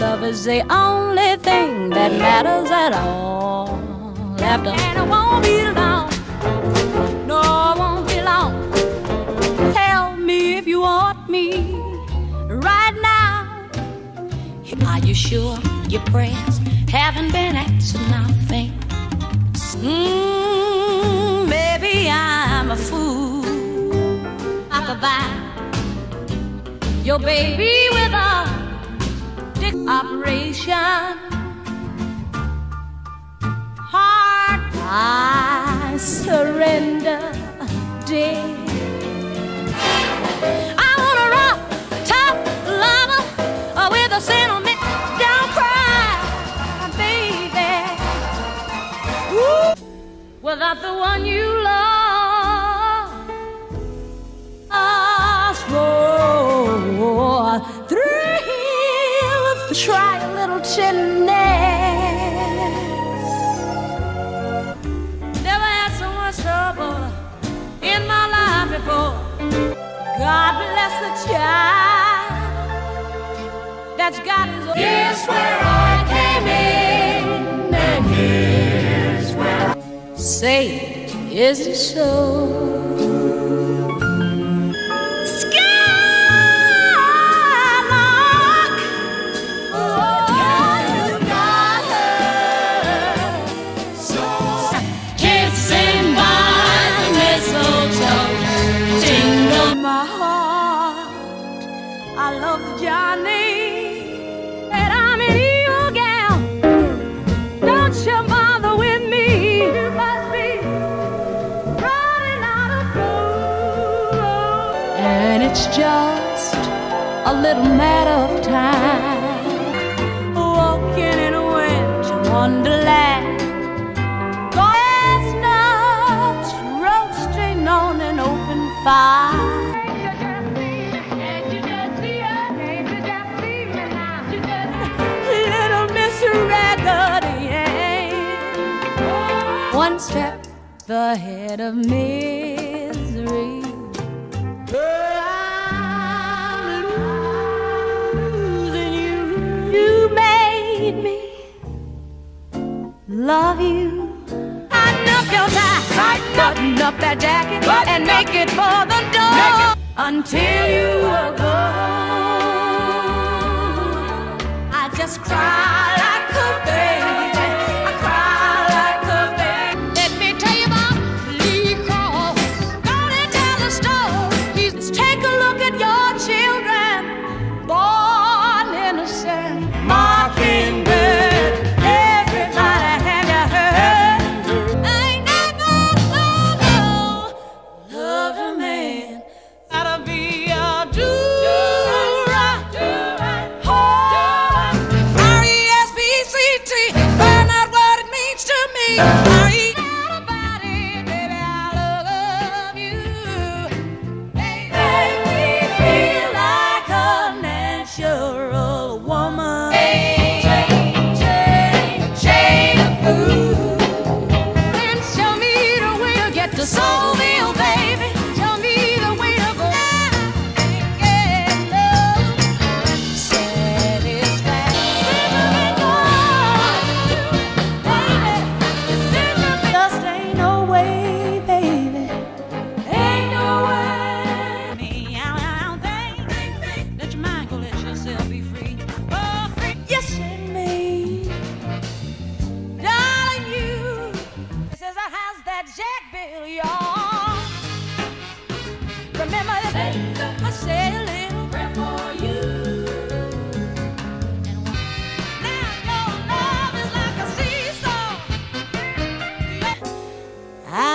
Love is the only matters at all. After and it won't be long. No, it won't be long. Tell me if you want me right now. Are you sure your prayers haven't been answered? Nothing. Mm, maybe I'm a fool. I could buy your baby with a dick operation. I surrender, dear. I wanna rock top lover with a sentiment. Don't cry, baby. Woo. Without the one you love, life. God bless the child that's got his own. Here's where I came in, and here's where. Say, is it so? It's just a little matter of time. Walking in a winter wonderland. Chestnuts roasting on an open fire. One step ahead of misery. I'm love you. Tighten up your tie, button up that jacket, and make it for the door. Until you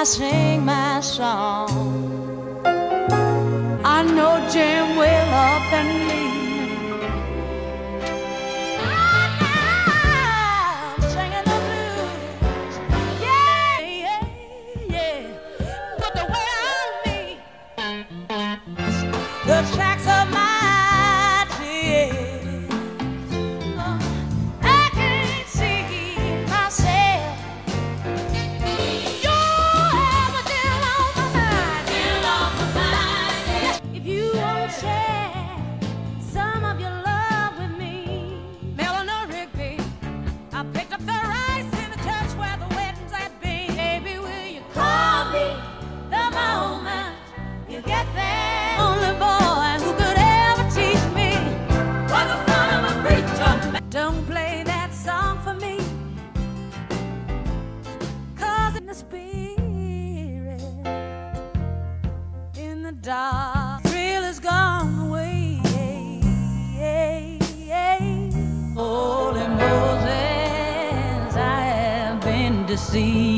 I sing my song. Been deceived.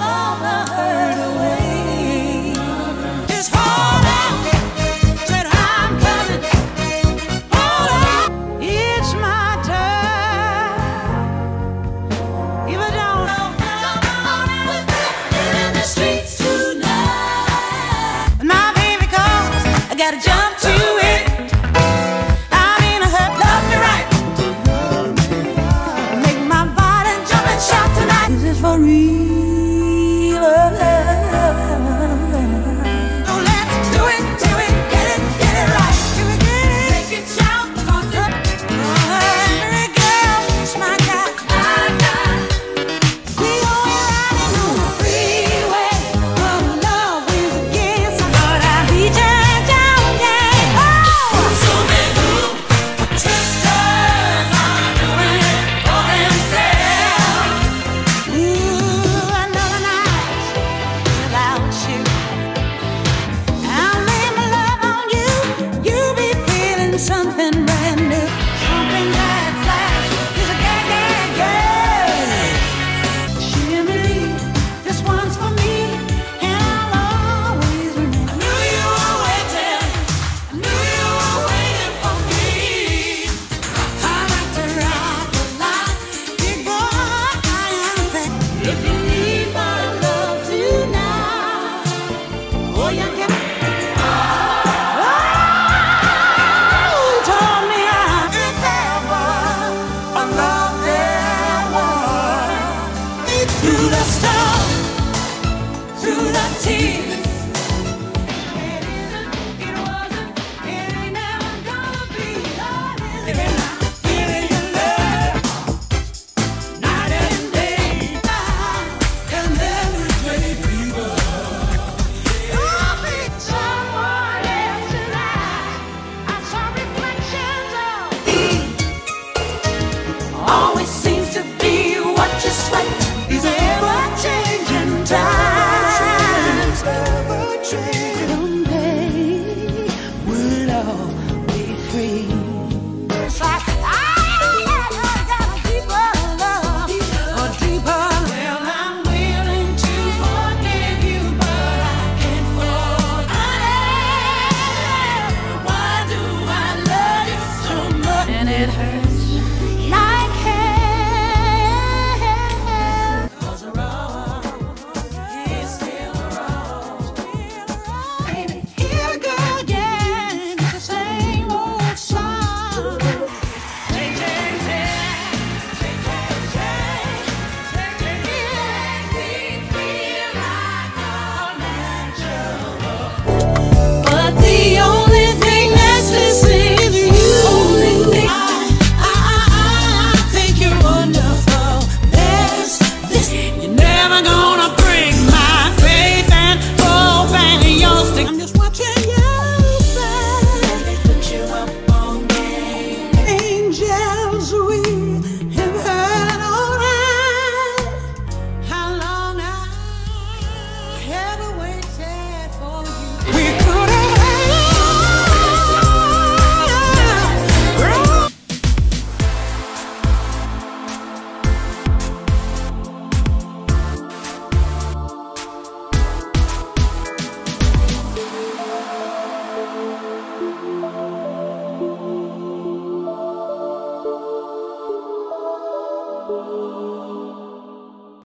All the hurt